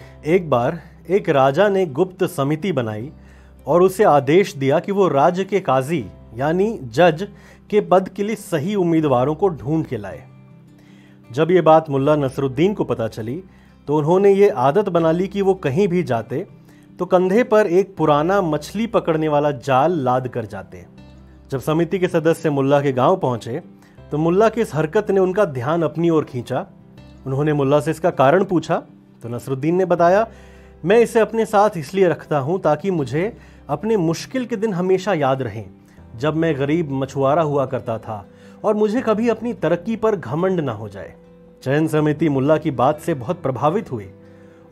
एक बार एक राजा ने गुप्त समिति बनाई और उसे आदेश दिया कि वो राज्य के काजी, यानी जज, के पद के लिए सही उम्मीदवारों को ढूंढ के लाए। जब ये बात मुल्ला नसरुद्दीन को पता चली तो उन्होंने ये आदत बना ली कि वो कहीं भी जाते तो कंधे पर एक पुराना मछली पकड़ने वाला जाल लाद कर जाते। जब समिति के सदस्य मुल्ला के गाँव पहुँचे तो मुल्ला की इस हरकत ने उनका ध्यान अपनी ओर खींचा। उन्होंने मुल्ला से इसका कारण पूछा तो नसरुद्दीन ने बताया, मैं इसे अपने साथ इसलिए रखता हूँ ताकि मुझे अपने मुश्किल के दिन हमेशा याद रहें, जब मैं गरीब मछुआरा हुआ करता था और मुझे कभी अपनी तरक्की पर घमंड ना हो जाए। चयन समिति मुल्ला की बात से बहुत प्रभावित हुई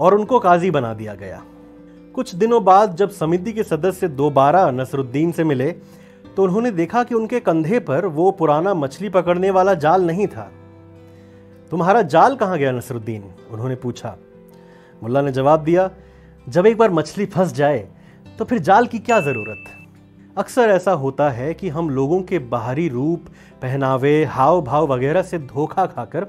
और उनको काजी बना दिया गया। कुछ दिनों बाद जब समिति के सदस्य दोबारा नसरुद्दीन से मिले तो उन्होंने देखा कि उनके कंधे पर वो पुराना मछली पकड़ने वाला जाल नहीं था। तुम्हारा जाल कहाँ गया नसरुद्दीन? उन्होंने पूछा। मुल्ला ने जवाब दिया, जब एक बार मछली फंस जाए तो फिर जाल की क्या ज़रूरत? अक्सर ऐसा होता है कि हम लोगों के बाहरी रूप, पहनावे हाव भाव वगैरह से धोखा खाकर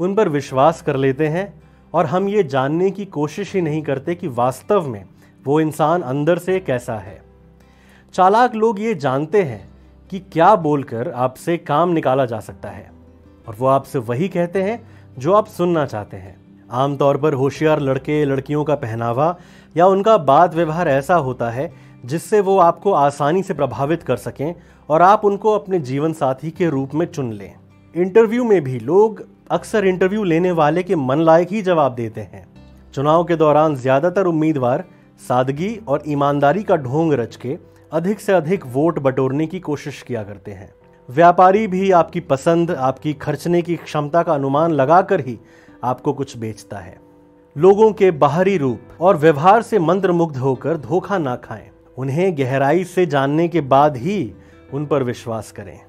उन पर विश्वास कर लेते हैं और हम ये जानने की कोशिश ही नहीं करते कि वास्तव में वो इंसान अंदर से कैसा है। चालाक लोग ये जानते हैं कि क्या बोलकर आपसे काम निकाला जा सकता है और वो आपसे वही कहते हैं जो आप सुनना चाहते हैं। आमतौर पर होशियार लड़के, लड़कियों का पहनावा या उनका बात व्यवहार ऐसा होता है जिससे वो आपको आसानी से प्रभावित कर सकें और आप उनको अपने जीवन साथी के रूप में चुन लें। इंटरव्यू में भी लोग अक्सर इंटरव्यू लेने वाले के मन लायक ही जवाब देते हैं। चुनाव के दौरान ज़्यादातर उम्मीदवार सादगी और ईमानदारी का ढोंग रच के अधिक से अधिक वोट बटोरने की कोशिश किया करते हैं। व्यापारी भी आपकी पसंद, आपकी खर्चने की क्षमता का अनुमान लगाकर ही आपको कुछ बेचता है। लोगों के बाहरी रूप और व्यवहार से मंत्रमुग्ध होकर धोखा ना खाएँ। उन्हें गहराई से जानने के बाद ही उन पर विश्वास करें।